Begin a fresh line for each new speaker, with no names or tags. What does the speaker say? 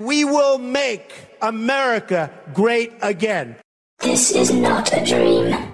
We will make America great again.
This is not a dream.